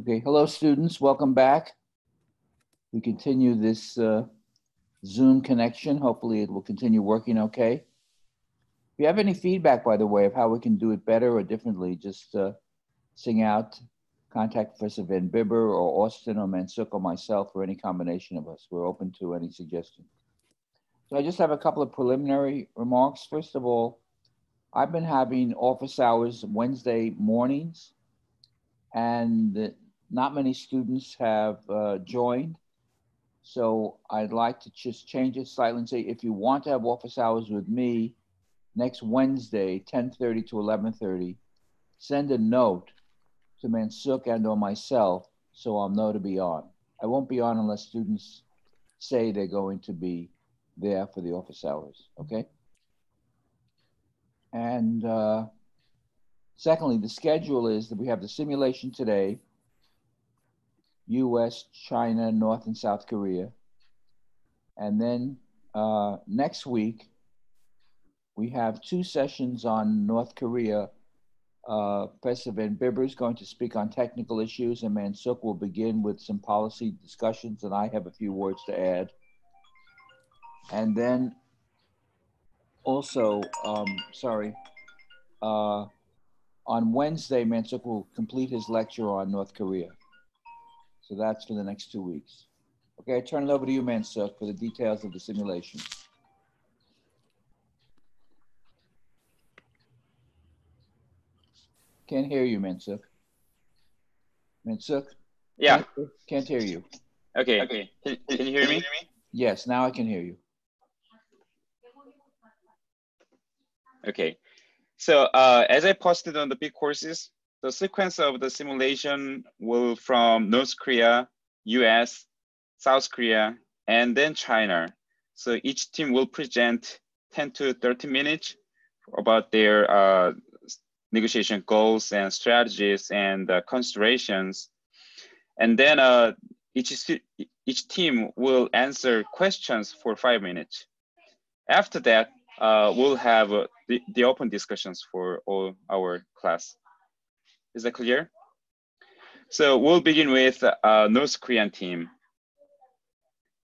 Okay, hello, students. Welcome back. We continue this uh, Zoom connection. Hopefully, it will continue working okay. If you have any feedback, by the way, of how we can do it better or differently, just uh, sing out, contact Professor Van Bibber or Austin or Mansuk or myself or any combination of us. We're open to any suggestion. So I just have a couple of preliminary remarks. First of all, I've been having office hours Wednesday mornings, and not many students have uh, joined. So I'd like to just change it slightly and say, if you want to have office hours with me next Wednesday, 10:30 to 11:30, send a note to Mansuk and or myself so I'll know to be on. I won't be on unless students say they're going to be there for the office hours, okay? And uh, secondly, the schedule is that we have the simulation today, US, China, North and South Korea. And then uh, next week, we have two sessions on North Korea. Uh, Professor Van Bibber is going to speak on technical issues, and Mansuk will begin with some policy discussions, and I have a few words to add. And then also, um, sorry, uh, on Wednesday, Mansuk will complete his lecture on North Korea. So that's for the next two weeks. Okay, I turn it over to you, Mansuk, for the details of the simulation. Can't hear you, Mansuk. Mansuk? Yeah. Can't, can't hear you. Okay. Okay. Can, can you hear me? Yes, now I can hear you. Okay. So uh, as I posted on the bCourses, the sequence of the simulation will from North Korea, US, South Korea, and then China. So each team will present 10 to 30 minutes about their uh, negotiation goals and strategies and uh, considerations. And then uh, each, each team will answer questions for five minutes. After that, uh, we'll have uh, the, the open discussions for all our class. Is that clear? So we'll begin with uh, North Korean team.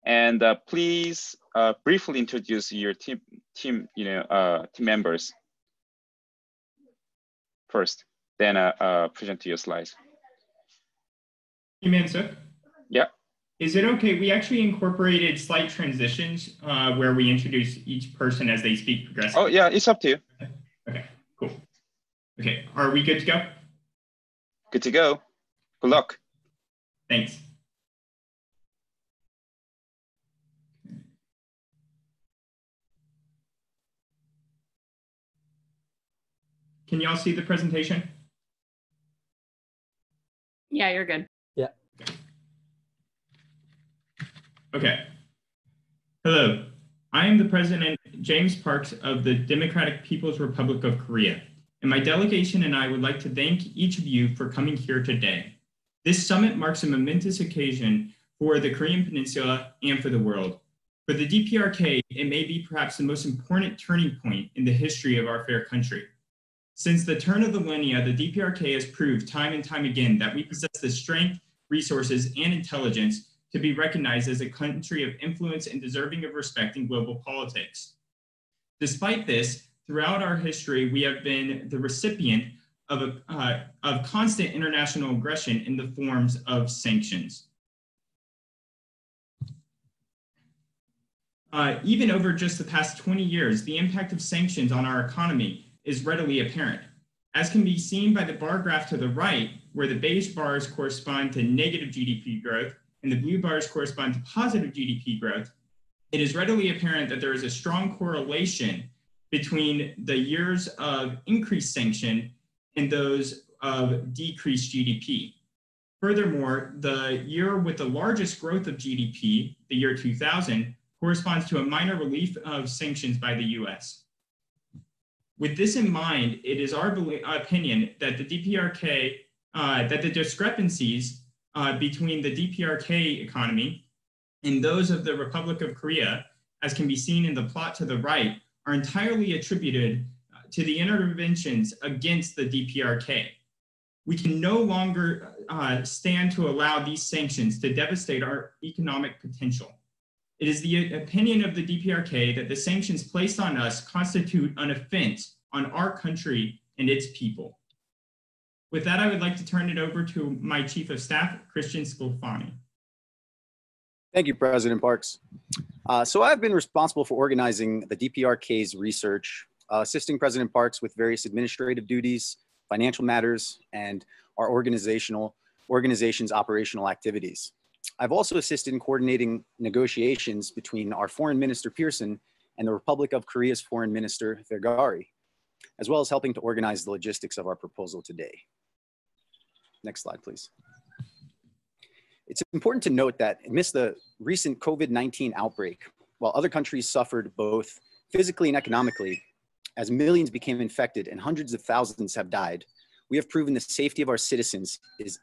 And uh, please uh, briefly introduce your team, team, you know, uh, team members first, then uh, uh, present to your slides. Mansuk? Yeah. Is it okay? We actually incorporated slight transitions uh, where we introduce each person as they speak progressively. Oh yeah, it's up to you. Okay, cool. Okay, are we good to go? Good to go. Good luck. Thanks. Can you all see the presentation? Yeah, you're good. Yeah. Okay. Hello, I am the President James Parks of the Democratic People's Republic of Korea, and my delegation and I would like to thank each of you for coming here today. This summit marks a momentous occasion for the Korean Peninsula and for the world. For the DPRK, it may be perhaps the most important turning point in the history of our fair country. Since the turn of the millennia, the DPRK has proved time and time again that we possess the strength, resources, and intelligence to be recognized as a country of influence and deserving of respect in global politics. Despite this, throughout our history, we have been the recipient of, a, uh, of constant international aggression in the forms of sanctions. Uh, even over just the past 20 years, the impact of sanctions on our economy is readily apparent. As can be seen by the bar graph to the right, where the beige bars correspond to negative GDP growth and the blue bars correspond to positive GDP growth, it is readily apparent that there is a strong correlation between the years of increased sanction and those of decreased GDP. Furthermore, the year with the largest growth of GDP, the year 2000, corresponds to a minor relief of sanctions by the US. With this in mind, it is our opinion that the DPRK, uh, that the discrepancies uh, between the DPRK economy and those of the Republic of Korea, as can be seen in the plot to the right, are entirely attributed uh, to the interventions against the DPRK. We can no longer uh, stand to allow these sanctions to devastate our economic potential. It is the opinion of the DPRK that the sanctions placed on us constitute an offense on our country and its people. With that, I would like to turn it over to my Chief of Staff, Christian Sclafani. Thank you, President Parks. Uh, so I've been responsible for organizing the DPRK's research, uh, assisting President Parks with various administrative duties, financial matters, and our organizational organization's operational activities. I've also assisted in coordinating negotiations between our Foreign Minister Pearson and the Republic of Korea's Foreign Minister Vergari, as well as helping to organize the logistics of our proposal today. Next slide, please. It's important to note that amidst the recent COVID-19 outbreak, while other countries suffered both physically and economically, as millions became infected and hundreds of thousands have died, we have proven the safety of our citizens is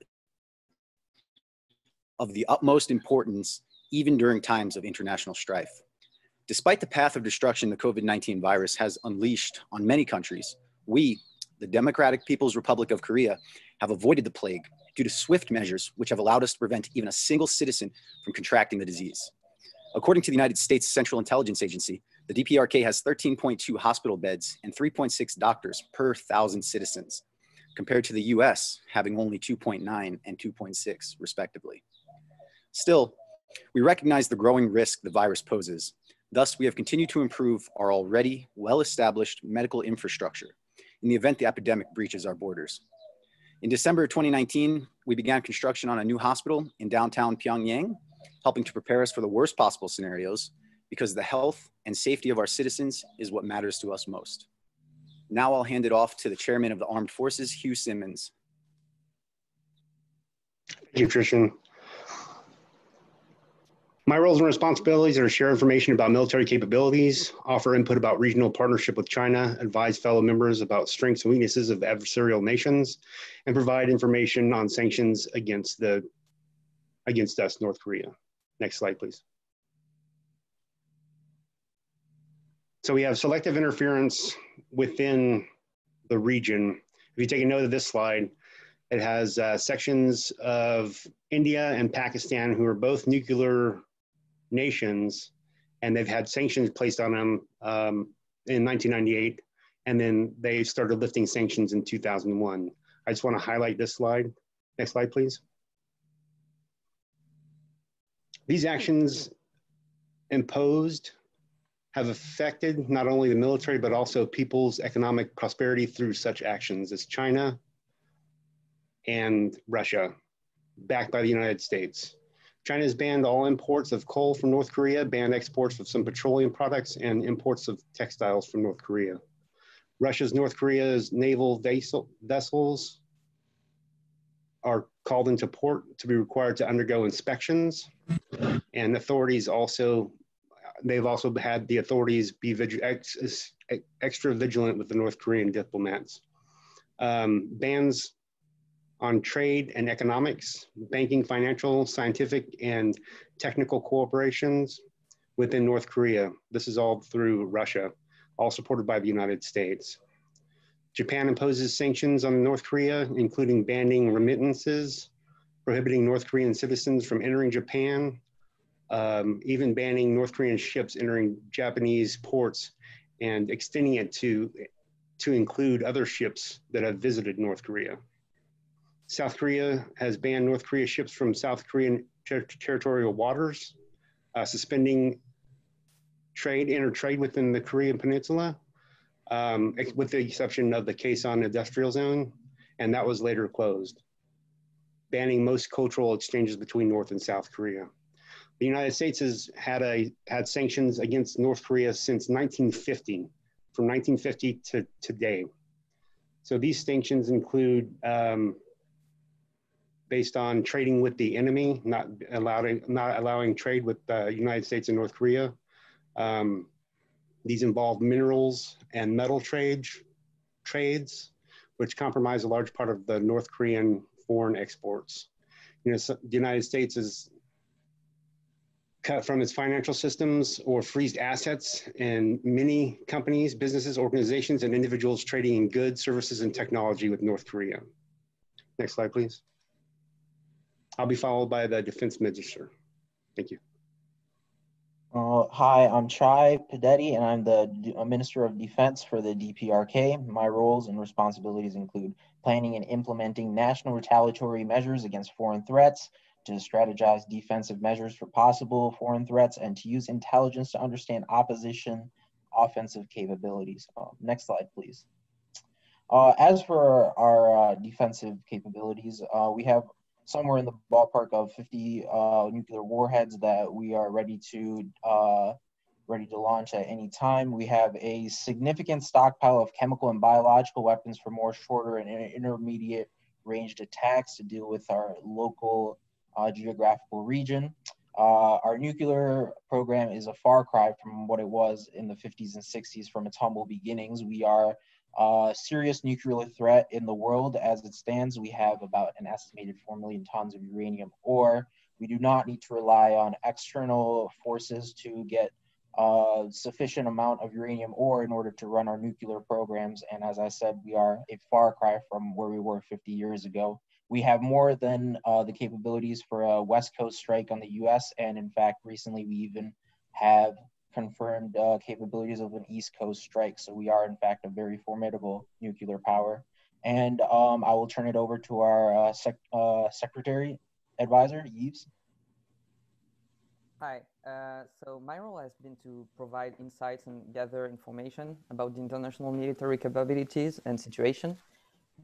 of the utmost importance, even during times of international strife. Despite the path of destruction the COVID-19 virus has unleashed on many countries, we, the Democratic People's Republic of Korea, have avoided the plague due to swift measures which have allowed us to prevent even a single citizen from contracting the disease. According to the United States Central Intelligence Agency, the DPRK has 13.2 hospital beds and 3.6 doctors per thousand citizens, compared to the US having only 2.9 and 2.6 respectively. Still, we recognize the growing risk the virus poses. Thus, we have continued to improve our already well-established medical infrastructure in the event the epidemic breaches our borders. In December 2019, we began construction on a new hospital in downtown Pyongyang, helping to prepare us for the worst possible scenarios because the health and safety of our citizens is what matters to us most. Now I'll hand it off to the chairman of the Armed Forces, Hugh Simmons. Thank you, Christian. My roles and responsibilities are to share information about military capabilities, offer input about regional partnership with China, advise fellow members about strengths and weaknesses of adversarial nations, and provide information on sanctions against the against us, North Korea. Next slide, please. So we have selective interference within the region. If you take a note of this slide, it has uh, sections of India and Pakistan who are both nuclear nations, and they've had sanctions placed on them um, in 1998, and then they started lifting sanctions in 2001. I just want to highlight this slide. Next slide, please. These actions imposed have affected not only the military, but also people's economic prosperity through such actions as China and Russia, backed by the United States. China has banned all imports of coal from North Korea, banned exports of some petroleum products, and imports of textiles from North Korea. Russia's North Korea's naval vessel, vessels are called into port to be required to undergo inspections. And authorities also, they've also had the authorities be ex, extra vigilant with the North Korean diplomats. Um, bans on trade and economics, banking, financial, scientific, and technical cooperations within North Korea. This is all through Russia, all supported by the United States. Japan imposes sanctions on North Korea, including banning remittances, prohibiting North Korean citizens from entering Japan, um, even banning North Korean ships entering Japanese ports and extending it to, to include other ships that have visited North Korea. South Korea has banned North Korea ships from South Korean ter territorial waters, uh, suspending trade, intertrade within the Korean Peninsula, um, with the exception of the Kaesong Industrial Zone, and that was later closed, banning most cultural exchanges between North and South Korea. The United States has had a had sanctions against North Korea since 1950, from 1950 to today. So these sanctions include um, based on trading with the enemy, not allowing not allowing trade with the United States and North Korea. Um, these involve minerals and metal trades, trades, which compromise a large part of the North Korean foreign exports. You know, so the United States is cut from its financial systems or freezed assets and many companies, businesses, organizations, and individuals trading in goods, services, and technology with North Korea. Next slide, please. I'll be followed by the defense minister. Thank you. Uh, hi, I'm Chai Padetti, and I'm the D- Minister of Defense for the DPRK. My roles and responsibilities include planning and implementing national retaliatory measures against foreign threats, to strategize defensive measures for possible foreign threats, and to use intelligence to understand opposition offensive capabilities. Uh, next slide, please. Uh, as for our uh, defensive capabilities, uh, we have somewhere in the ballpark of 50 uh, nuclear warheads that we are ready to uh, ready to launch at any time. We have a significant stockpile of chemical and biological weapons for more shorter and intermediate ranged attacks to deal with our local uh, geographical region. Uh, our nuclear program is a far cry from what it was in the 50s and 60s from its humble beginnings. We are uh, serious nuclear threat in the world as it stands. We have about an estimated 4 million tons of uranium ore. We do not need to rely on external forces to get sufficient amount of uranium ore in order to run our nuclear programs. And as I said, we are a far cry from where we were 50 years ago. We have more than uh, the capabilities for a West Coast strike on the US. And in fact, recently we even have confirmed uh, capabilities of an East Coast strike. So we are, in fact, a very formidable nuclear power. And um, I will turn it over to our uh, sec uh, secretary advisor, Yves. Hi. Uh, so my role has been to provide insights and gather information about the international military capabilities and situation,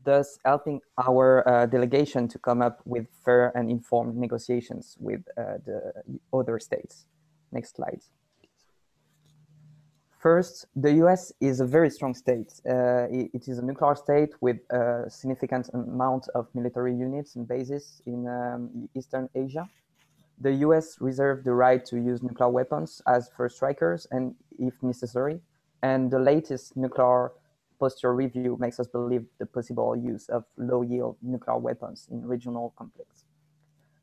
thus helping our uh, delegation to come up with fair and informed negotiations with uh, the other states. Next slide. First, the US is a very strong state. Uh, it, it is a nuclear state with a significant amount of military units and bases in um, Eastern Asia. The US reserved the right to use nuclear weapons as first strikers and if necessary. And the latest nuclear posture review makes us believe the possible use of low yield nuclear weapons in regional conflicts.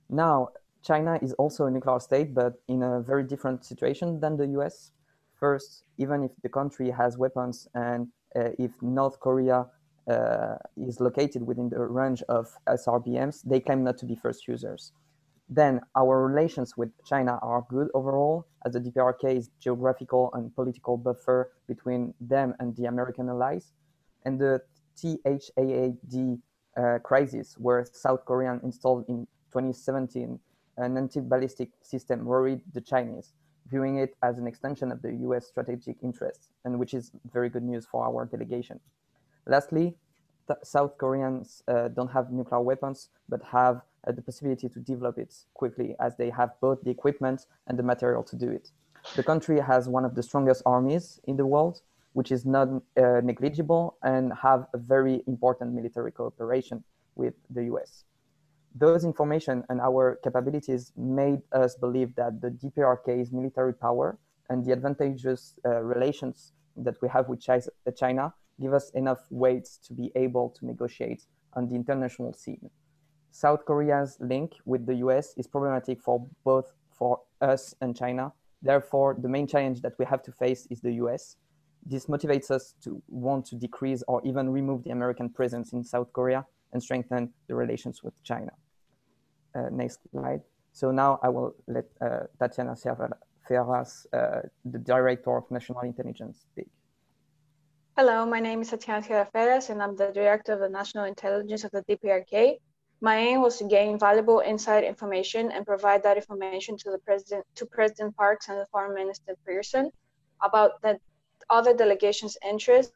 Now, China is also a nuclear state, but in a very different situation than the US First, even if the country has weapons and uh, if North Korea uh, is located within the range of SRBMs, they claim not to be first users. Then our relations with China are good overall, as the DPRK is geographical and political buffer between them and the American allies. And the THAAD uh, crisis, where South Korea installed in 2017 an anti-ballistic system worried the Chinese viewing it as an extension of the US strategic interests, and which is very good news for our delegation. Lastly, South Koreans uh, don't have nuclear weapons, but have uh, the possibility to develop it quickly as they have both the equipment and the material to do it. The country has one of the strongest armies in the world, which is not uh, negligible and have a very important military cooperation with the US those information and our capabilities made us believe that the DPRK's military power and the advantageous uh, relations that we have with uh, China give us enough weight to be able to negotiate on the international scene. South Korea's link with the US is problematic for both for us and China. Therefore, the main challenge that we have to face is the US. This motivates us to want to decrease or even remove the American presence in South Korea and strengthen the relations with China. Uh, next slide. So now I will let uh, Tatiana Ferraz, uh, the Director of National Intelligence, speak. Hello, my name is Tatiana Ferraz, and I'm the Director of the National Intelligence of the DPRK. My aim was to gain valuable inside information and provide that information to the President, to President Parks and the Foreign Minister Pearson about the other delegations' interests,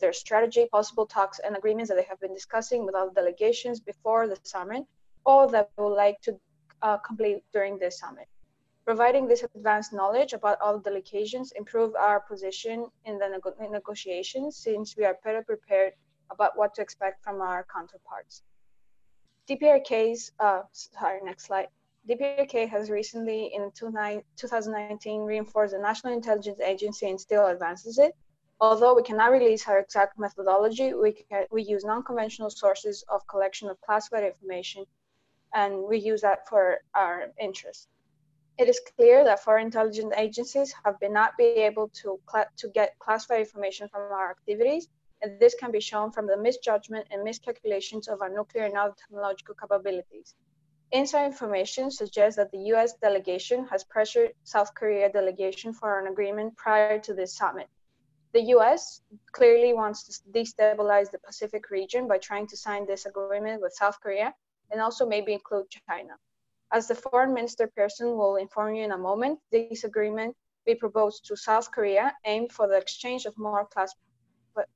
their strategy, possible talks and agreements that they have been discussing with other delegations before the summit, all that we would like to uh, complete during this summit. Providing this advanced knowledge about all the delegations improve our position in the nego negotiations since we are better prepared about what to expect from our counterparts. DPRK's, uh, sorry, next slide. DPRK has recently in 2019 reinforced the National Intelligence Agency and still advances it. Although we cannot release our exact methodology, we, can, we use non-conventional sources of collection of classified information and we use that for our interest. It is clear that foreign intelligence agencies have been not be able to, to get classified information from our activities, and this can be shown from the misjudgment and miscalculations of our nuclear and other technological capabilities. Inside information suggests that the US delegation has pressured South Korea delegation for an agreement prior to this summit. The US clearly wants to destabilize the Pacific region by trying to sign this agreement with South Korea and also maybe include China. As the foreign minister Pearson will inform you in a moment, this agreement we proposed to South Korea aimed for the exchange of more class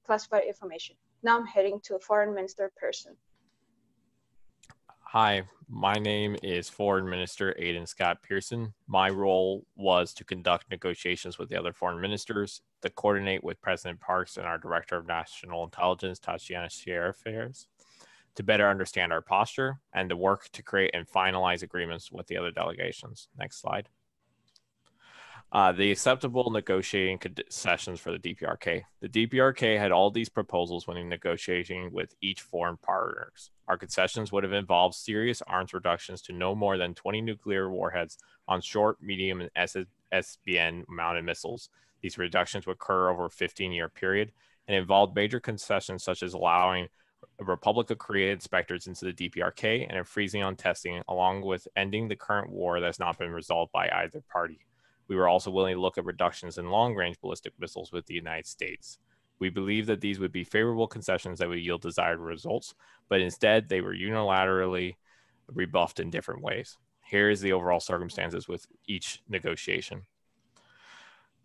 classified information. Now I'm heading to foreign minister Pearson. Hi, my name is Foreign Minister Aidan Scott Pearson. My role was to conduct negotiations with the other foreign ministers, to coordinate with President Parks and our Director of National Intelligence, Tatiana Ferraz, to better understand our posture, and to work to create and finalize agreements with the other delegations. Next slide. Uh, the acceptable negotiating sessions for the DPRK. The DPRK had all these proposals when negotiating with each foreign partners. Our concessions would have involved serious arms reductions to no more than 20 nuclear warheads on short, medium, and SSBN mounted missiles. These reductions would occur over a 15 year period and involved major concessions such as allowing Republic of Korea inspectors into the DPRK and a freezing on testing, along with ending the current war that's not been resolved by either party. We were also willing to look at reductions in long range ballistic missiles with the United States. We believe that these would be favorable concessions that would yield desired results, but instead they were unilaterally rebuffed in different ways. Here is the overall circumstances with each negotiation.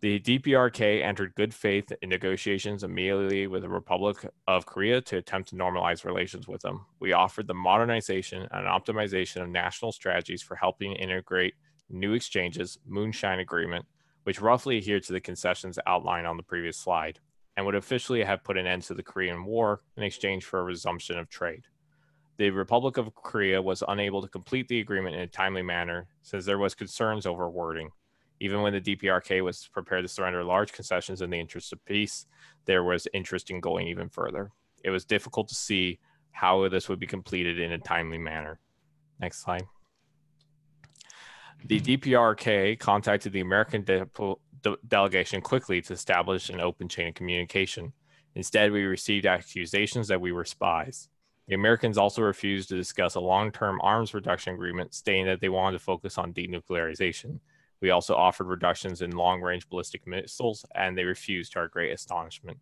The DPRK entered good faith in negotiations immediately with the Republic of Korea to attempt to normalize relations with them. We offered the modernization and optimization of national strategies for helping integrate new exchanges, Moonshine Agreement, which roughly adhered to the concessions outlined on the previous slide, and would officially have put an end to the Korean War in exchange for a resumption of trade. The Republic of Korea was unable to complete the agreement in a timely manner since there was concerns over wording. Even when the DPRK was prepared to surrender large concessions in the interest of peace, there was interest in going even further. It was difficult to see how this would be completed in a timely manner. Next slide. The DPRK contacted the American de- de- delegation quickly to establish an open chain of communication. Instead, we received accusations that we were spies. The Americans also refused to discuss a long term arms reduction agreement, stating that they wanted to focus on denuclearization. We also offered reductions in long range ballistic missiles, and they refused to our great astonishment.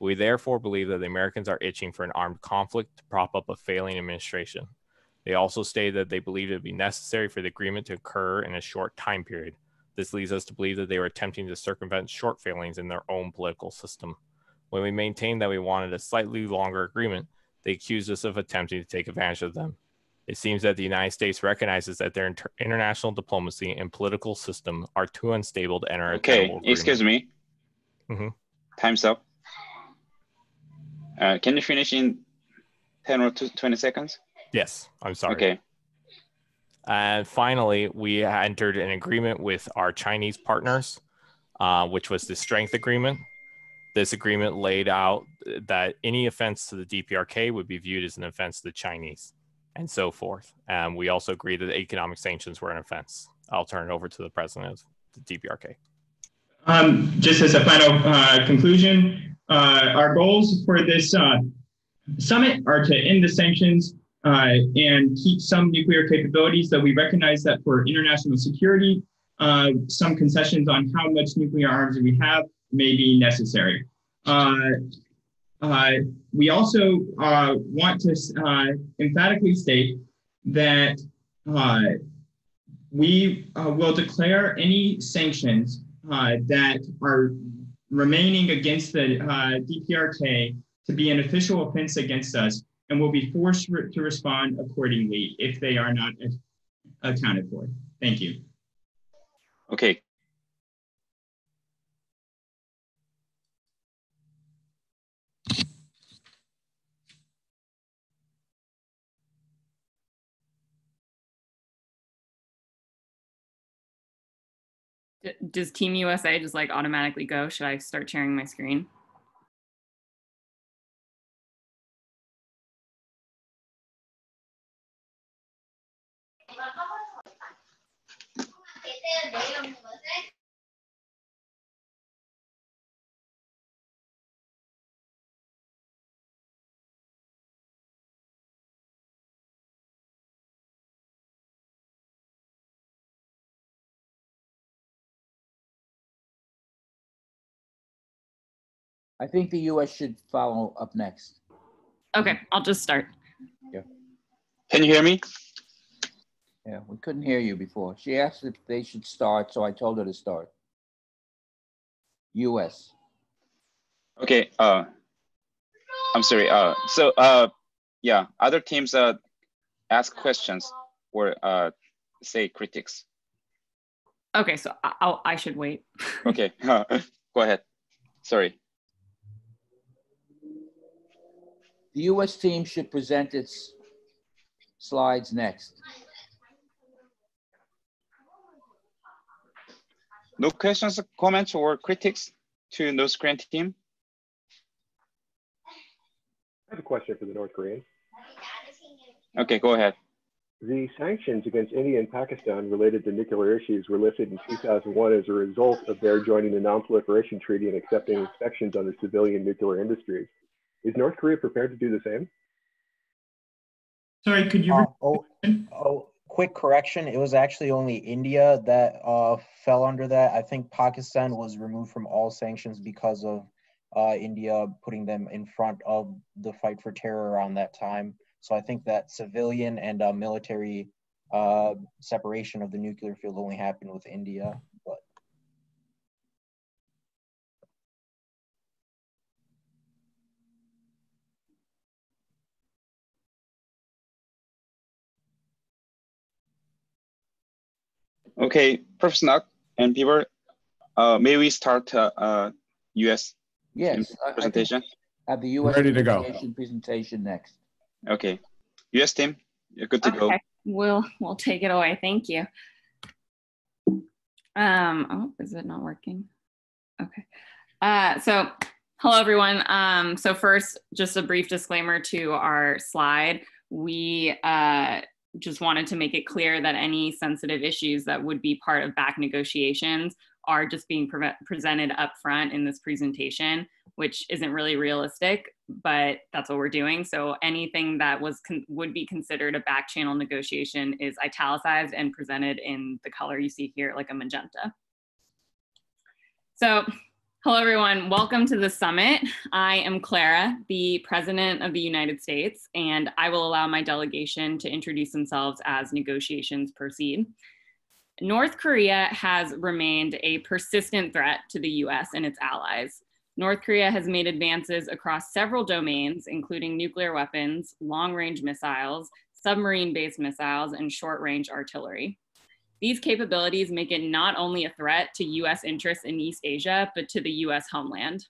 We therefore believe that the Americans are itching for an armed conflict to prop up a failing administration. They also stated that they believed it would be necessary for the agreement to occur in a short time period. This leads us to believe that they were attempting to circumvent short failings in their own political system. When we maintained that we wanted a slightly longer agreement, they accused us of attempting to take advantage of them. It seems that the United States recognizes that their inter- international diplomacy and political system are too unstable to enter. Okay, excuse me. Mm-hmm. Time's up. Uh, can you finish in 10 or 20 seconds? Yes, I'm sorry. Okay. And finally, we entered an agreement with our Chinese partners, uh, which was the strength agreement. This agreement laid out that any offense to the DPRK would be viewed as an offense to the Chinese and so forth. And we also agreed that economic sanctions were an offense. I'll turn it over to the president of the DPRK. Um, just as a final uh, conclusion, uh, our goals for this uh, summit are to end the sanctions uh, and keep some nuclear capabilities, though we recognize that for international security, uh, some concessions on how much nuclear arms we have may be necessary. Uh, we also uh, want to uh, emphatically state that we will declare any sanctions that are remaining against the DPRK to be an official offense against us and will be forced re to respond accordingly if they are not accounted for. Thank you. Okay. Does Team USA just like automatically go? Should I start sharing my screen? I think the US should follow up next. Okay, I'll just start. Yeah. Can you hear me? Yeah, we couldn't hear you before. She asked if they should start, so I told her to start. US. Okay. Uh, I'm sorry. Uh, so uh, yeah, other teams uh, ask questions or uh, say critics. Okay, so I- I'll, I should wait. Okay. Go ahead. Sorry. The US team should present its slides next. No questions, comments, or critics to North Korean team? I have a question for the North Koreans. Okay, go ahead. The sanctions against India and Pakistan related to nuclear issues were lifted in 2001 as a result of their joining the Non-Proliferation Treaty and accepting inspections on the civilian nuclear industries. Is North Korea prepared to do the same? Sorry, could you? Uh, oh, oh, quick correction. It was actually only India that uh, fell under that. I think Pakistan was removed from all sanctions because of uh, India putting them in front of the fight for terror around that time. So I think that civilian and uh, military uh, separation of the nuclear field only happened with India. Okay, Professor Nacht and Bibber, uh, may we start uh, uh, US Yes. I- I think presentation? Have the US. Ready to go. presentation- Presentation next. Okay, US team, you're good to go. Okay, we'll we'll take it away. Thank you. Um, oh, is it not working? Okay. Uh, so hello everyone. Um, so first, just a brief disclaimer to our slide. We uh, just wanted to make it clear that any sensitive issues that would be part of back negotiations are just being pre- presented up front in this presentation, which isn't really realistic, but that's what we're doing. So anything that was would be considered a back channel negotiation is italicized and presented in the color you see here, like a magenta. So hello everyone, welcome to the summit. I am Clara, the President of the United States, and I will allow my delegation to introduce themselves as negotiations proceed. North Korea has remained a persistent threat to the US and its allies. North Korea has made advances across several domains, including nuclear weapons, long range missiles, submarine based missiles, and short range artillery. These capabilities make it not only a threat to US interests in East Asia, but to the US homeland.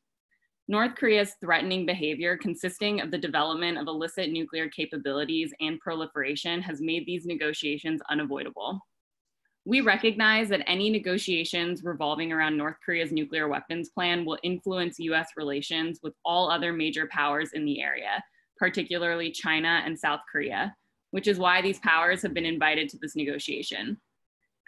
North Korea's threatening behavior, consisting of the development of illicit nuclear capabilities and proliferation, has made these negotiations unavoidable. We recognize that any negotiations revolving around North Korea's nuclear weapons plan will influence US relations with all other major powers in the area, particularly China and South Korea, which is why these powers have been invited to this negotiation.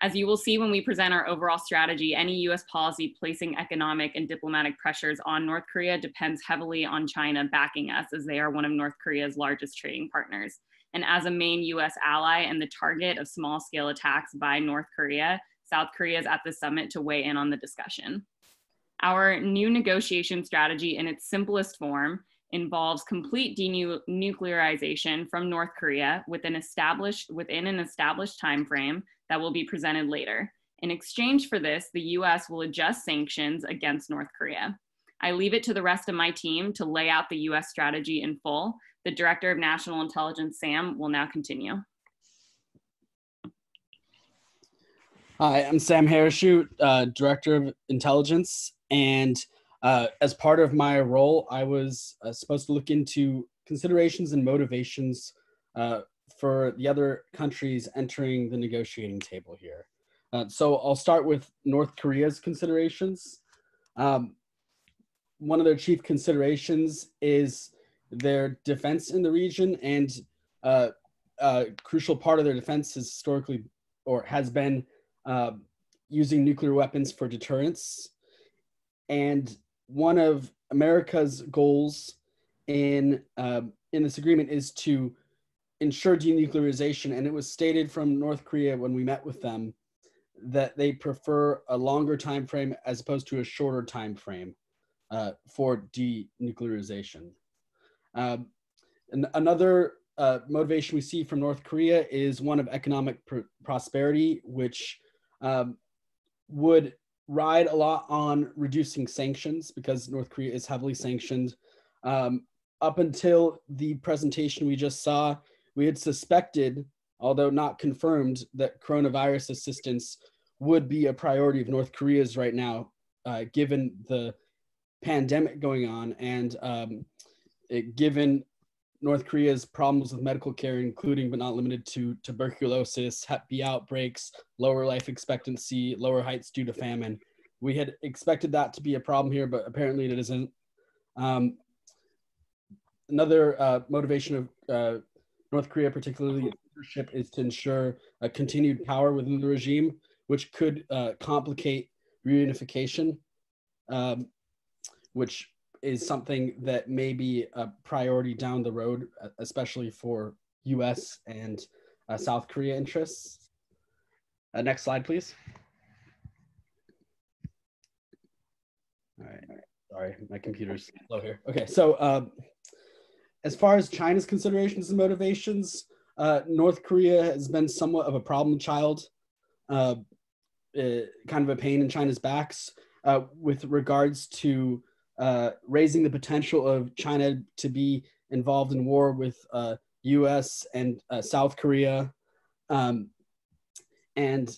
As you will see when we present our overall strategy, any US policy placing economic and diplomatic pressures on North Korea depends heavily on China backing us, as they are one of North Korea's largest trading partners and as a main US ally and the target of small scale attacks by North Korea, South Korea is at the summit to weigh in on the discussion. Our new negotiation strategy in its simplest form involves complete denuclearization from North Korea within, established, within an established time frame that will be presented later. In exchange for this, the US will adjust sanctions against North Korea. I leave it to the rest of my team to lay out the US strategy in full. The Director of National Intelligence, Sam, will now continue. Hi, I'm Sam Harrishoot, uh, Director of Intelligence. And uh, as part of my role, I was uh, supposed to look into considerations and motivations uh, for the other countries entering the negotiating table here. Uh, so I'll start with North Korea's considerations. Um, one of their chief considerations is their defense in the region, and uh, a crucial part of their defense is historically or has been uh, using nuclear weapons for deterrence. And one of America's goals in uh, in this agreement is to ensure denuclearization. And it was stated from North Korea when we met with them that they prefer a longer time frame as opposed to a shorter time frame. uh, for denuclearization. Um, and another uh, motivation we see from North Korea is one of economic pr prosperity, which um, would ride a lot on reducing sanctions because North Korea is heavily sanctioned. Um, up until the presentation we just saw, we had suspected, although not confirmed, that coronavirus assistance would be a priority of North Korea's right now, uh, given the pandemic going on and um, it, given North Korea's problems with medical care, including but not limited to tuberculosis, Hep B outbreaks, lower life expectancy, lower heights due to famine. We had expected that to be a problem here, but apparently it isn't. Um, another uh, motivation of uh, North Korea, particularly leadership, is to ensure a continued power within the regime, which could uh, complicate reunification, um, which is something that may be a priority down the road, especially for US and uh, South Korea interests. Uh, next slide, please. All right, sorry, my computer's slow here. Okay, so um, as far as China's considerations and motivations, uh, North Korea has been somewhat of a problem child, uh, uh, kind of a pain in China's backs uh, with regards to uh, raising the potential of China to be involved in war with U.S. Uh, and South Korea, um, and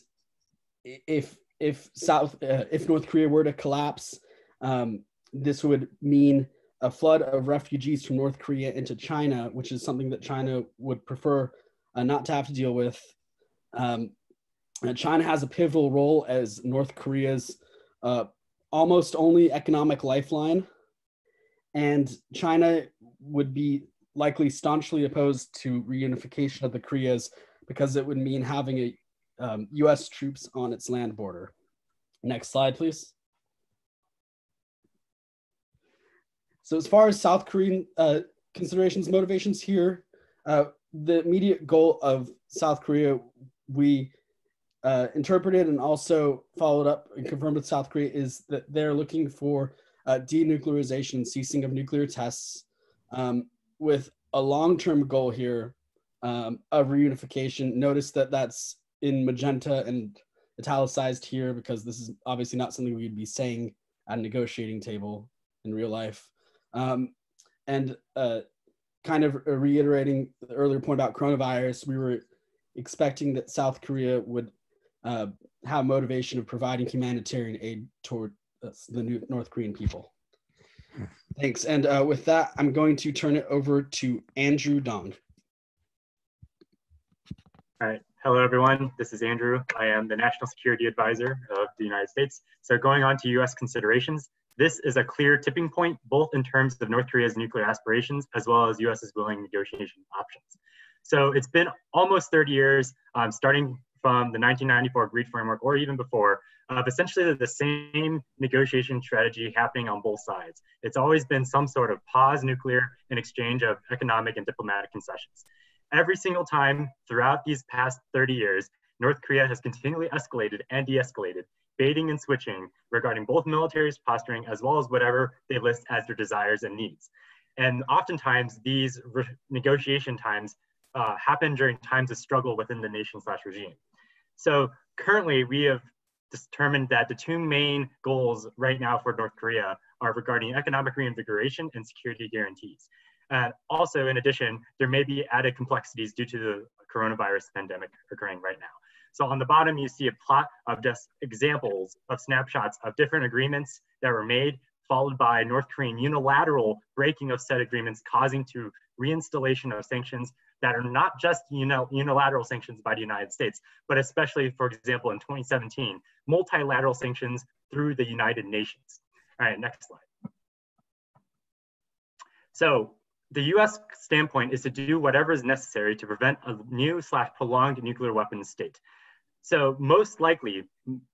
if if South if North Korea were to collapse, um, this would mean a flood of refugees from North Korea into China, which is something that China would prefer uh, not to have to deal with. Um, China has a pivotal role as North Korea's uh, almost only economic lifeline, and China would be likely staunchly opposed to reunification of the Koreas because it would mean having a um, U.S. troops on its land border. Next slide, please. So as far as South Korean uh, considerations, motivations here, uh, the immediate goal of South Korea, we uh, interpreted and also followed up and confirmed with South Korea is that they're looking for uh, denuclearization, ceasing of nuclear tests, um, with a long-term goal here um, of reunification. Notice that that's in magenta and italicized here because this is obviously not something we'd be saying at a negotiating table in real life. Um, and uh, kind of reiterating the earlier point about coronavirus, we were expecting that South Korea would uh, have motivation of providing humanitarian aid toward uh, the North Korean people. Thanks. And uh, with that, I'm going to turn it over to Andrew Dong. All right. Hello, everyone. This is Andrew. I am the National Security Advisor of the United States. So going on to U.S. considerations, this is a clear tipping point, both in terms of North Korea's nuclear aspirations, as well as US's willing negotiation options. So it's been almost 30 years, um, starting from the 1994 Agreed Framework or even before, of essentially the same negotiation strategy happening on both sides. It's always been some sort of pause nuclear in exchange of economic and diplomatic concessions. Every single time throughout these past 30 years, North Korea has continually escalated and de-escalated baiting and switching regarding both military posturing as well as whatever they list as their desires and needs. And oftentimes these negotiation times uh, happen during times of struggle within the nation slash regime. So currently we have determined that the two main goals right now for North Korea are regarding economic reinvigoration and security guarantees. And also, in addition, there may be added complexities due to the coronavirus pandemic occurring right now. So on the bottom, you see a plot of just examples of snapshots of different agreements that were made, followed by North Korean unilateral breaking of said agreements, causing to reinstallation of sanctions that are not just unilateral sanctions by the United States, but especially, for example, in 2017, multilateral sanctions through the United Nations. All right, next slide. So the US standpoint is to do whatever is necessary to prevent a new slash prolonged nuclear weapons state. So most likely,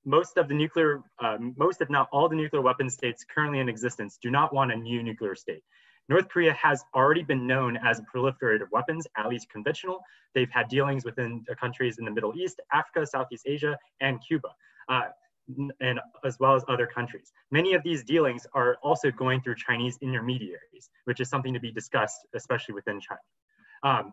most of the nuclear, uh, most if not all the nuclear weapon states currently in existence do not want a new nuclear state. North Korea has already been known as a proliferator of weapons, at least conventional. They've had dealings within countries in the Middle East, Africa, Southeast Asia, and Cuba. Uh, and as well as other countries. Many of these dealings are also going through Chinese intermediaries, which is something to be discussed, especially within China. Um,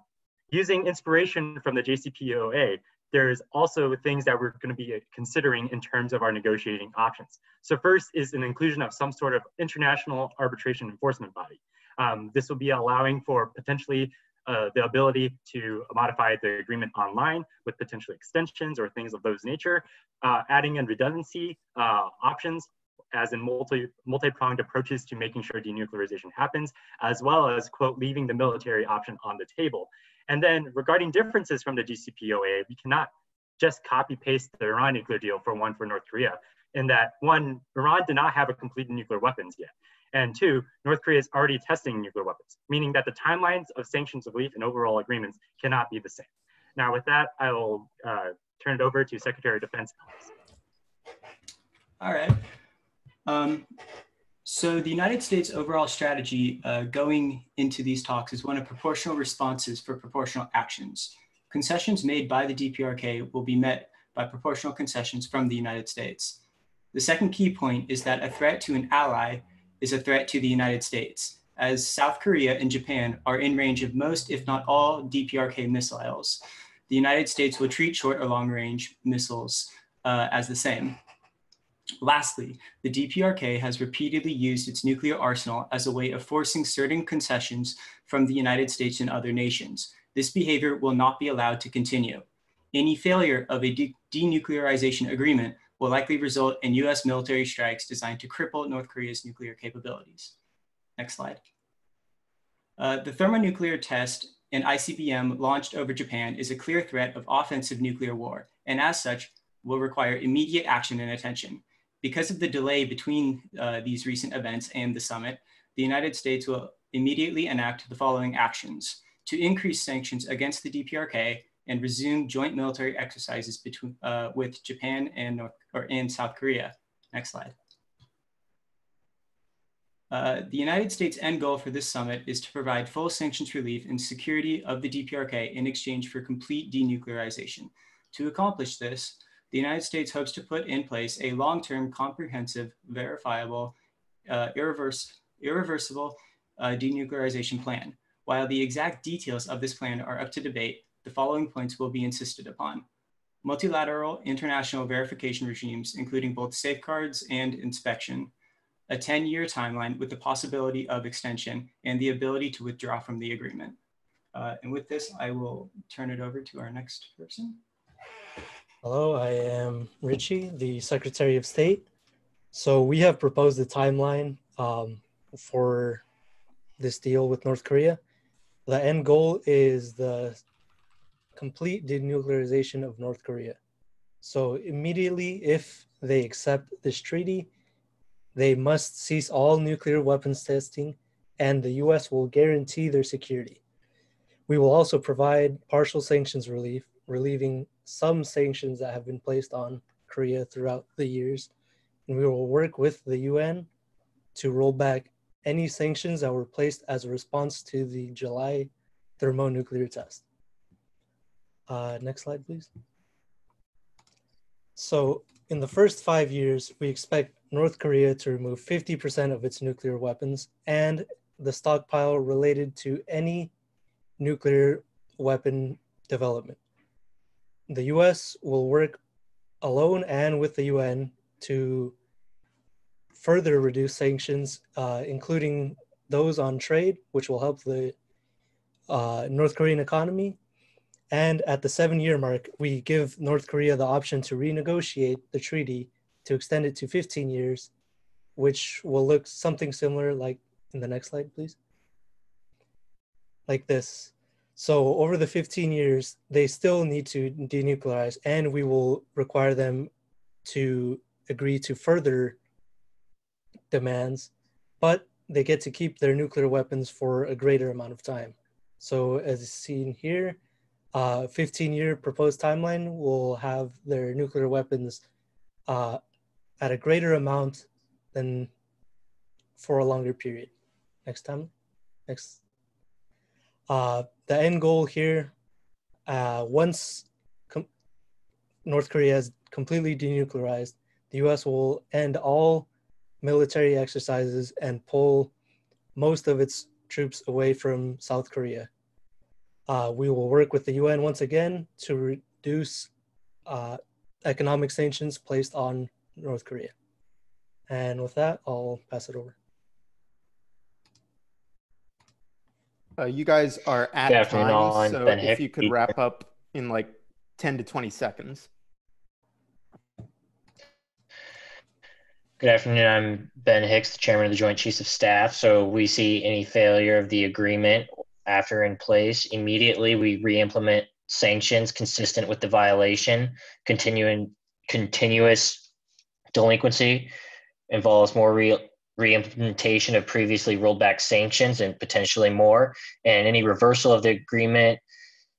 using inspiration from the JCPOA, there's also things that we're going to be considering in terms of our negotiating options. So first is an inclusion of some sort of international arbitration enforcement body. Um, this will be allowing for potentially uh, the ability to modify the agreement online with potential extensions or things of those nature, uh, adding in redundancy uh, options as in multi, multi-pronged approaches to making sure denuclearization happens, as well as, quote, leaving the military option on the table. And then regarding differences from the JCPOA, we cannot just copy paste the Iran nuclear deal for one for North Korea, in that one, Iran did not have a complete nuclear weapons yet. And two, North Korea is already testing nuclear weapons, meaning that the timelines of sanctions relief and overall agreements cannot be the same. Now with that, I will uh, turn it over to Secretary of Defense. All right. Um, so the United States overall strategy uh, going into these talks is one of proportional responses for proportional actions. Concessions made by the DPRK will be met by proportional concessions from the United States. The second key point is that a threat to an ally is a threat to the United States, as South Korea and Japan are in range of most, if not all, DPRK missiles. The United States will treat short or long range missiles uh, as the same. Lastly, the DPRK has repeatedly used its nuclear arsenal as a way of forcing certain concessions from the United States and other nations. This behavior will not be allowed to continue. Any failure of a de denuclearization agreement will likely result in US military strikes designed to cripple North Korea's nuclear capabilities. Next slide. Uh, the thermonuclear test and ICBM launched over Japan is a clear threat of offensive nuclear war, and as such, will require immediate action and attention. Because of the delay between uh, these recent events and the summit, the United States will immediately enact the following actions to increase sanctions against the DPRK and resume joint military exercises between, uh, with Japan and, North, or, and South Korea. Next slide. Uh, the United States' end goal for this summit is to provide full sanctions relief and security of the DPRK in exchange for complete denuclearization. To accomplish this, the United States hopes to put in place a long-term, comprehensive, verifiable, uh, irreverse, irreversible uh, denuclearization plan. While the exact details of this plan are up to debate, the following points will be insisted upon. Multilateral international verification regimes, including both safeguards and inspection, a 10-year timeline with the possibility of extension, and the ability to withdraw from the agreement. Uh, and with this, I will turn it over to our next person. Hello, I am Richie, the Secretary of State. So we have proposed a timeline um, for this deal with North Korea. The end goal is the complete denuclearization of North Korea. So immediately, if they accept this treaty, they must cease all nuclear weapons testing and the US will guarantee their security. We will also provide partial sanctions relief, relieving some sanctions that have been placed on Korea throughout the years. And we will work with the UN to roll back any sanctions that were placed as a response to the July thermonuclear test. Uh, next slide, please. So in the first five years, we expect North Korea to remove 50% of its nuclear weapons and the stockpile related to any nuclear weapon development the US will work alone and with the UN to further reduce sanctions, uh, including those on trade, which will help the uh, North Korean economy. And at the seven year mark, we give North Korea the option to renegotiate the treaty to extend it to 15 years, which will look something similar like in the next slide, please. Like this. So over the 15 years, they still need to denuclearize, and we will require them to agree to further demands, but they get to keep their nuclear weapons for a greater amount of time. So as seen here, uh, 15 year proposed timeline will have their nuclear weapons uh, at a greater amount than for a longer period. Next time, next uh, the end goal here, uh, once North Korea has completely denuclearized, the US will end all military exercises and pull most of its troops away from South Korea. Uh, we will work with the UN once again to reduce uh, economic sanctions placed on North Korea. And with that, I'll pass it over. Uh, you guys are at afternoon, time, so if you could wrap up in like 10 to 20 seconds. Good afternoon. I'm Ben Hicks, the chairman of the Joint Chiefs of Staff. So we see any failure of the agreement after in place, immediately we re-implement sanctions consistent with the violation. Continuing continuous delinquency involves more re- re-implementation of previously rolled back sanctions and potentially more. And any reversal of the agreement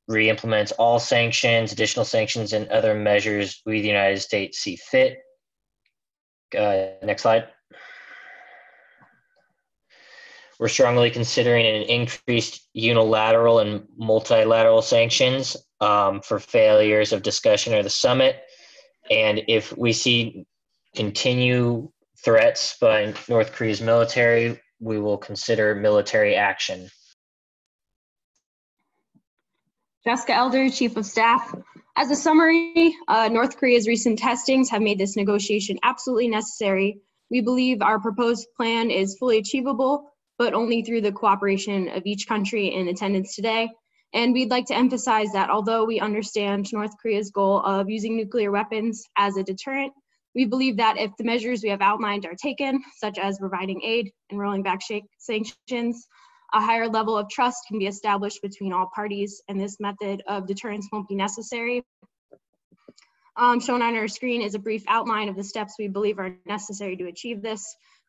re-implements all sanctions, additional sanctions, and other measures we, the United States, see fit. Uh, next slide. We're strongly considering an increased unilateral and multilateral sanctions um, for failures of discussion or the summit. And if we see continue threats by North Korea's military, we will consider military action. Jessica Elder, Chief of Staff. As a summary, uh, North Korea's recent testings have made this negotiation absolutely necessary. We believe our proposed plan is fully achievable, but only through the cooperation of each country in attendance today. And we'd like to emphasize that although we understand North Korea's goal of using nuclear weapons as a deterrent, we believe that if the measures we have outlined are taken, such as providing aid and rolling back sanctions, a higher level of trust can be established between all parties, and this method of deterrence won't be necessary. Um, shown on our screen is a brief outline of the steps we believe are necessary to achieve this.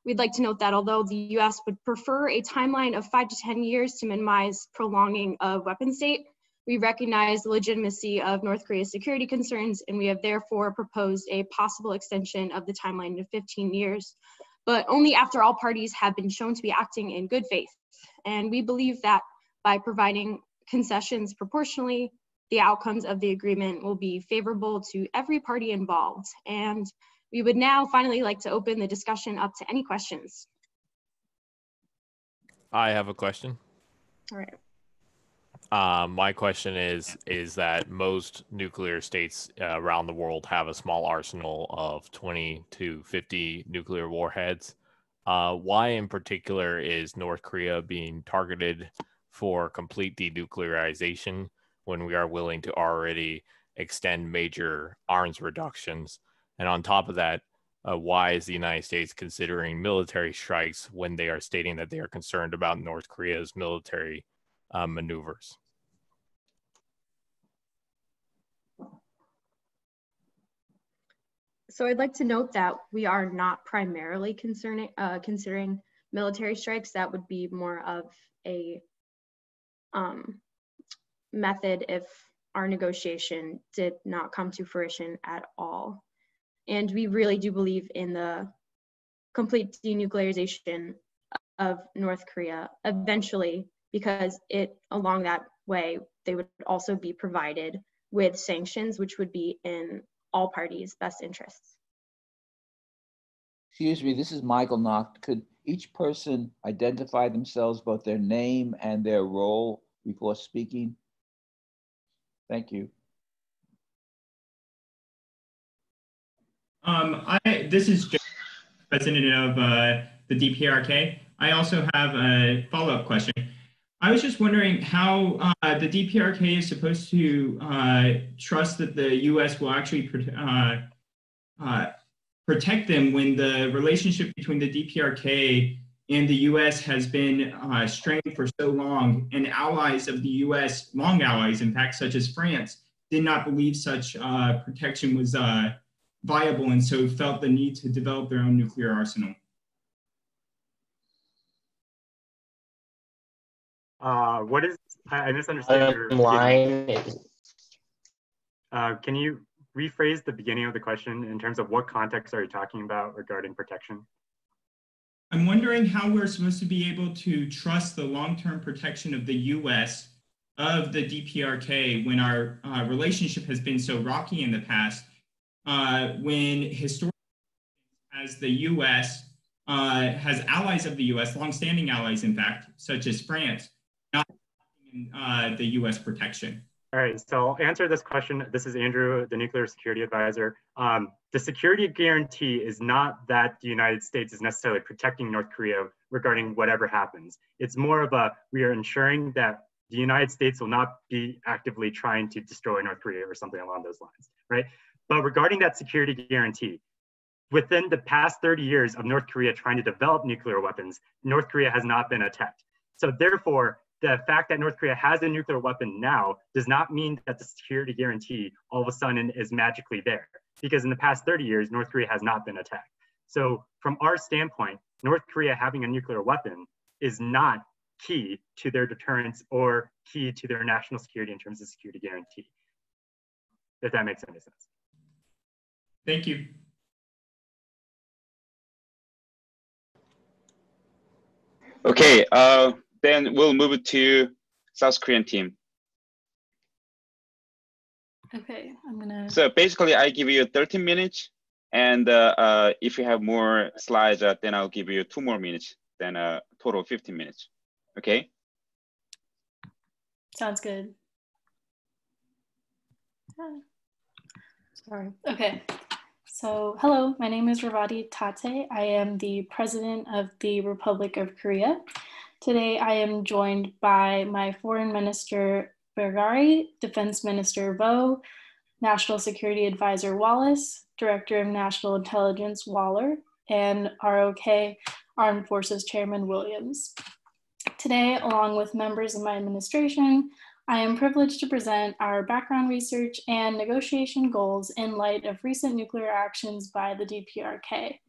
We'd like to note that although the US would prefer a timeline of five to 10 years to minimize prolonging of weapon state, we recognize the legitimacy of North Korea's security concerns, and we have therefore proposed a possible extension of the timeline to 15 years, but only after all parties have been shown to be acting in good faith. And we believe that by providing concessions proportionally, the outcomes of the agreement will be favorable to every party involved. And we would now finally like to open the discussion up to any questions. I have a question. All right. Uh, my question is is that most nuclear states uh, around the world have a small arsenal of 20 to 50 nuclear warheads. Uh, why, in particular, is North Korea being targeted for complete denuclearization when we are willing to already extend major arms reductions? And on top of that, uh, why is the United States considering military strikes when they are stating that they are concerned about North Korea's military uh, maneuvers? So I'd like to note that we are not primarily concerning, uh, considering military strikes. That would be more of a um, method if our negotiation did not come to fruition at all. And we really do believe in the complete denuclearization of North Korea eventually, because it along that way, they would also be provided with sanctions, which would be in all parties' best interests. Excuse me, this is Michael Nacht. Could each person identify themselves, both their name and their role before speaking? Thank you. Um, I, this is Joe, president of uh, the DPRK. I also have a follow-up question. I was just wondering how uh, the DPRK is supposed to uh, trust that the U.S. will actually uh, uh, protect them when the relationship between the DPRK and the U.S. has been uh, strained for so long, and allies of the U.S., long allies, in fact, such as France, did not believe such uh, protection was viable, and so felt the need to develop their own nuclear arsenal. Uh, what is, I, I misunderstood your line. Uh, can you rephrase the beginning of the question in terms of what context are you talking about regarding protection? I'm wondering how we're supposed to be able to trust the long-term protection of the U.S. of the DPRK when our uh, relationship has been so rocky in the past, uh, when historically as the US uh, has allies of the US, longstanding allies, in fact, such as France, not in uh, the US protection? All right, so I'll answer this question. This is Andrew, the nuclear security advisor. Um, the security guarantee is not that the United States is necessarily protecting North Korea regarding whatever happens. It's more of a, we are ensuring that the United States will not be actively trying to destroy North Korea or something along those lines, right? But regarding that security guarantee, within the past 30 years of North Korea trying to develop nuclear weapons, North Korea has not been attacked. So therefore, the fact that North Korea has a nuclear weapon now does not mean that the security guarantee all of a sudden is magically there. Because in the past 30 years, North Korea has not been attacked. So from our standpoint, North Korea having a nuclear weapon is not key to their deterrence or key to their national security in terms of security guarantee. If that makes any sense. Thank you. Okay, uh, then we'll move it to South Korean team. Okay, I'm gonna. So basically, I give you 13 minutes, and uh, uh, if you have more slides, uh, then I'll give you two more minutes, then a total of 15 minutes. Okay. Sounds good. Sorry. Okay. So, hello, my name is Ravati Tate. I am the president of the Republic of Korea. Today, I am joined by my Foreign Minister Bergari, Defense Minister Vo, National Security Advisor Wallace, Director of National Intelligence Waller, and ROK Armed Forces Chairman Williams. Today, along with members of my administration, I am privileged to present our background research and negotiation goals in light of recent nuclear actions by the DPRK.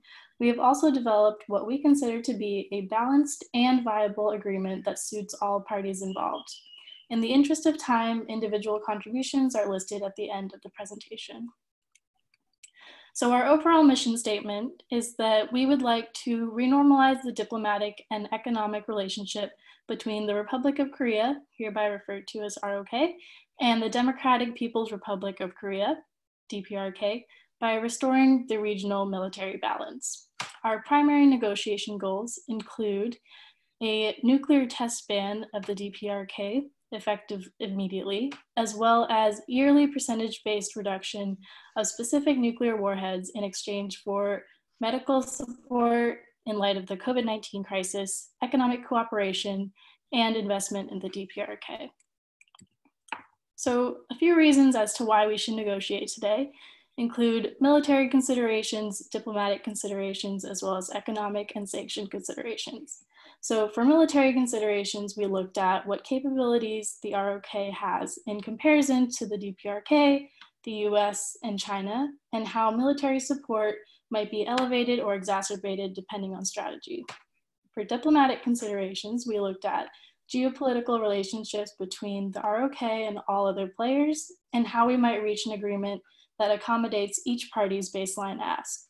We have also developed what we consider to be a balanced and viable agreement that suits all parties involved. In the interest of time, individual contributions are listed at the end of the presentation. So our overall mission statement is that we would like to renormalize the diplomatic and economic relationship between the Republic of Korea, hereby referred to as ROK, and the Democratic People's Republic of Korea, DPRK, by restoring the regional military balance. Our primary negotiation goals include a nuclear test ban of the DPRK, effective immediately, as well as yearly percentage-based reduction of specific nuclear warheads in exchange for medical support in light of the COVID-19 crisis, economic cooperation, and investment in the DPRK. So a few reasons as to why we should negotiate today include military considerations, diplomatic considerations, as well as economic and sanction considerations. So for military considerations, we looked at what capabilities the ROK has in comparison to the DPRK, the US, and China, and how military support might be elevated or exacerbated depending on strategy. For diplomatic considerations, we looked at geopolitical relationships between the ROK and all other players, and how we might reach an agreement that accommodates each party's baseline ask.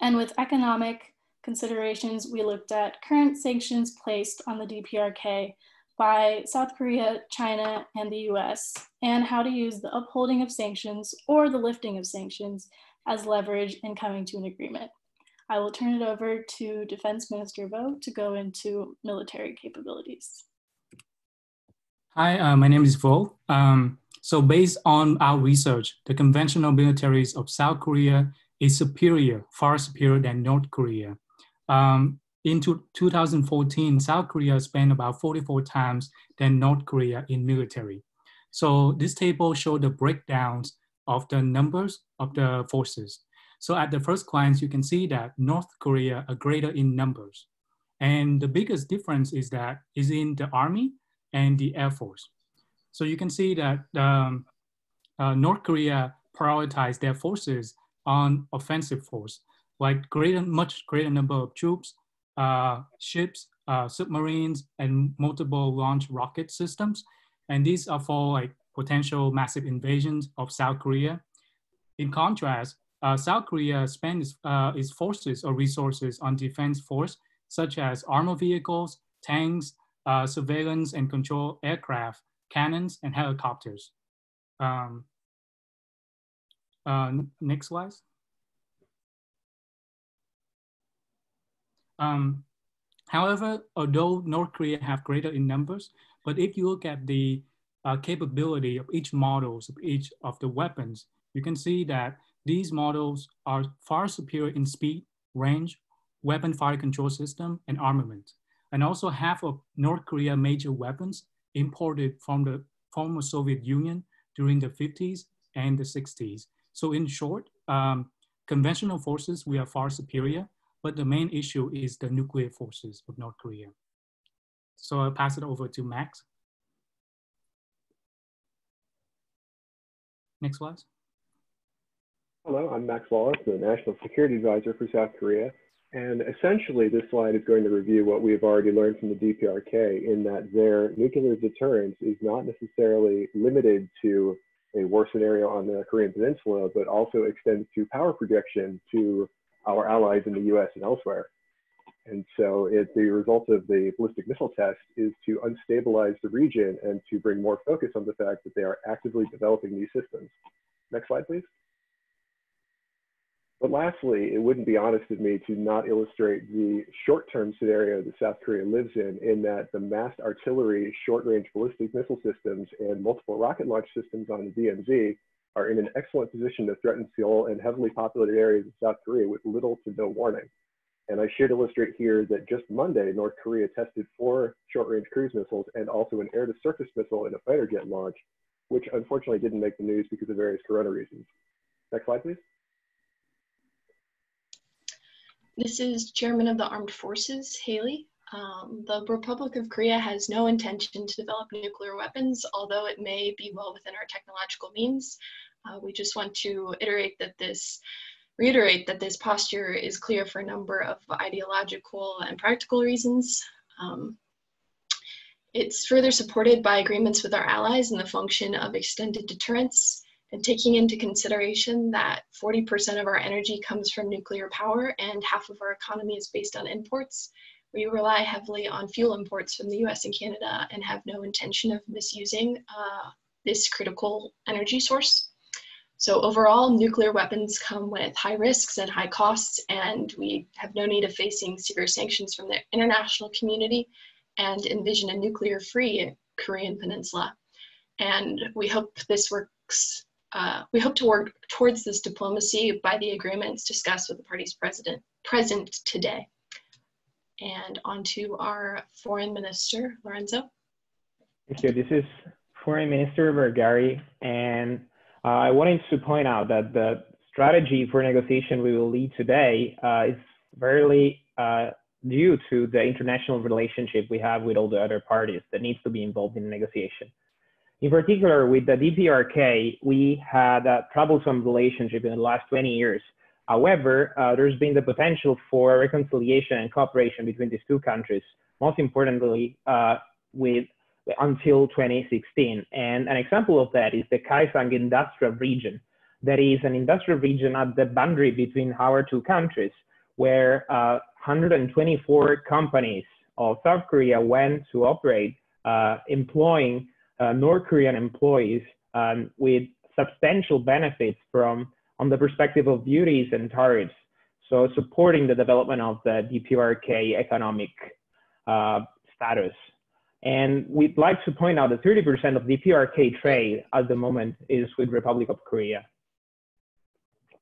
And with economic considerations, we looked at current sanctions placed on the DPRK by South Korea, China, and the US, and how to use the upholding of sanctions or the lifting of sanctions as leverage in coming to an agreement. I will turn it over to Defense Minister Vo to go into military capabilities. Hi, uh, my name is Vo. Um, so based on our research, the conventional militaries of South Korea is superior, far superior than North Korea. Um, in 2014, South Korea spent about 44 times than North Korea in military. So this table shows the breakdowns of the numbers of the forces. So at the first glance, you can see that North Korea are greater in numbers. And the biggest difference is that is in the army and the air force. So you can see that um, uh, North Korea prioritized their forces on offensive force, like greater, much greater number of troops, uh, ships, uh, submarines, and multiple launch rocket systems. And these are for like potential massive invasions of South Korea. In contrast, uh, South Korea spends uh, its forces or resources on defense force, such as armor vehicles, tanks, uh, surveillance and control aircraft, cannons, and helicopters. Um, uh, next slide. Um, however, although North Korea have greater in numbers, but if you look at the uh, capability of each models of each of the weapons, you can see that these models are far superior in speed, range, weapon fire control system, and armament. And also half of North Korea major weapons imported from the former Soviet Union during the 50s and the 60s. So in short, um, conventional forces, we are far superior, but the main issue is the nuclear forces of North Korea. So I'll pass it over to Max. Next slide. Hello, I'm Max Wallace, the National Security Advisor for South Korea. And essentially, this slide is going to review what we have already learned from the DPRK in that their nuclear deterrence is not necessarily limited to a war scenario on the Korean Peninsula, but also extends to power projection to our allies in the US and elsewhere. And so it, the result of the ballistic missile test is to unstabilize the region and to bring more focus on the fact that they are actively developing these systems. Next slide, please. But lastly, it wouldn't be honest of me to not illustrate the short-term scenario that South Korea lives in, in that the massed artillery, short-range ballistic missile systems, and multiple rocket launch systems on the DMZ are in an excellent position to threaten Seoul and heavily populated areas of South Korea with little to no warning. And I should illustrate here that just Monday, North Korea tested four short-range cruise missiles and also an air-to-surface missile and a fighter jet launch, which unfortunately didn't make the news because of various corona reasons. Next slide, please. This is Chairman of the Armed Forces, Haley. Um, the Republic of Korea has no intention to develop nuclear weapons, although it may be well within our technological means. Uh, we just want to iterate that this, reiterate that this posture is clear for a number of ideological and practical reasons. Um, it's further supported by agreements with our allies in the function of extended deterrence and taking into consideration that 40% of our energy comes from nuclear power and half of our economy is based on imports, we rely heavily on fuel imports from the US and Canada and have no intention of misusing uh, this critical energy source. So overall, nuclear weapons come with high risks and high costs, and we have no need of facing severe sanctions from the international community and envision a nuclear-free Korean peninsula. And we hope this works uh, we hope to work towards this diplomacy by the agreements discussed with the parties president, present today. And on to our foreign minister, Lorenzo. Thank you. This is Foreign Minister Vergari, and uh, I wanted to point out that the strategy for negotiation we will lead today uh, is very uh, due to the international relationship we have with all the other parties that needs to be involved in negotiation. In particular, with the DPRK, we had a troublesome relationship in the last 20 years. However, uh, there's been the potential for reconciliation and cooperation between these two countries, most importantly, uh, with until 2016. And an example of that is the Kaesong industrial region. That is an industrial region at the boundary between our two countries, where uh, 124 companies of South Korea went to operate, uh, employing uh, North Korean employees um, with substantial benefits from on the perspective of duties and tariffs. So supporting the development of the DPRK economic uh, status. And we'd like to point out that 30% of DPRK trade at the moment is with Republic of Korea.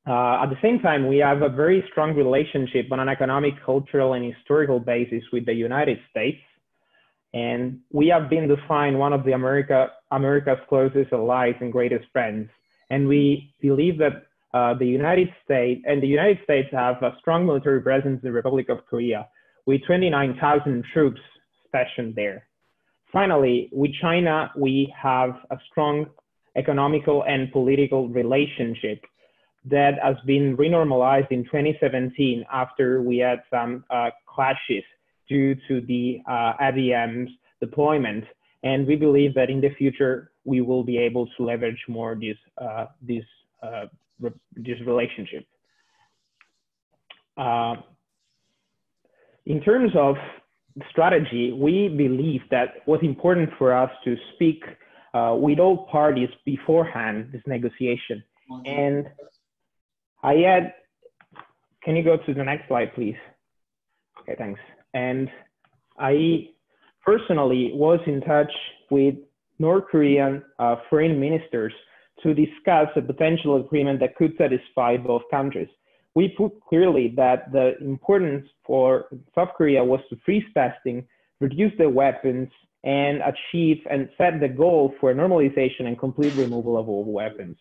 Uh, at the same time, we have a very strong relationship on an economic, cultural, and historical basis with the United States. And we have been defined one of the America, America's closest allies and greatest friends. And we believe that uh, the United States and the United States have a strong military presence in the Republic of Korea with 29,000 troops stationed there. Finally, with China, we have a strong economical and political relationship that has been renormalized in 2017 after we had some uh, clashes due to the uh, IBM's deployment. And we believe that in the future, we will be able to leverage more this, uh, this, uh, re this relationship. Uh, in terms of strategy, we believe that what's important for us to speak uh, with all parties beforehand, this negotiation. And I had, can you go to the next slide, please? Okay, thanks. And I personally was in touch with North Korean uh, foreign ministers to discuss a potential agreement that could satisfy both countries. We put clearly that the importance for South Korea was to freeze testing, reduce the weapons, and achieve and set the goal for normalization and complete removal of all weapons.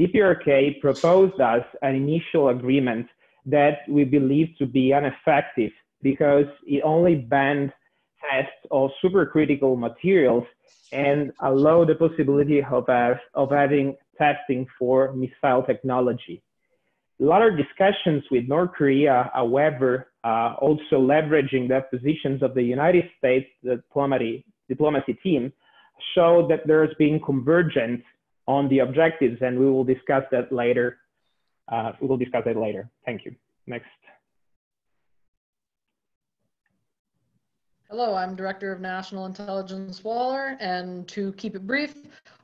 DPRK proposed us an initial agreement that we believe to be ineffective because it only banned tests of supercritical materials and allow the possibility of, of having testing for missile technology. A lot of discussions with North Korea, however, uh, also leveraging the positions of the United States diplomacy, diplomacy team, show that there's been convergence on the objectives, and we will discuss that later. Uh, we will discuss that later. Thank you. Next. Hello, I'm Director of National Intelligence Waller, and to keep it brief,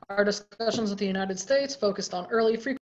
our discussions with the United States focused on early frequency